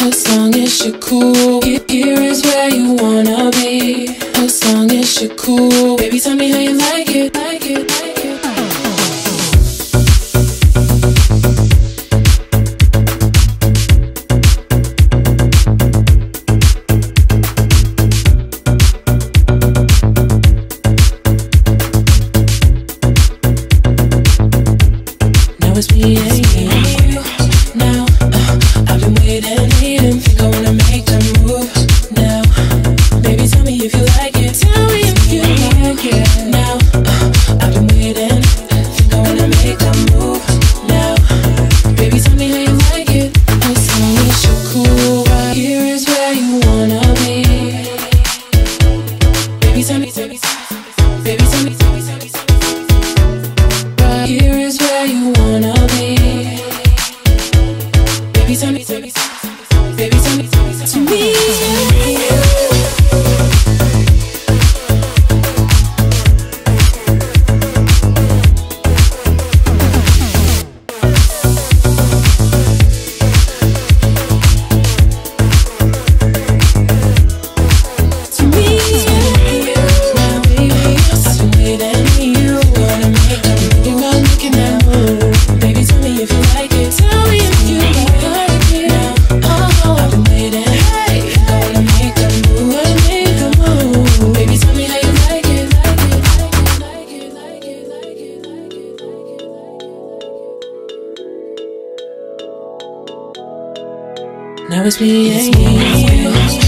As long as you're cool, here is where you wanna be. As long as you're cool, baby, tell me how you like it, like it, like it. me. to me. Now it's me and you.